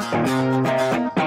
Música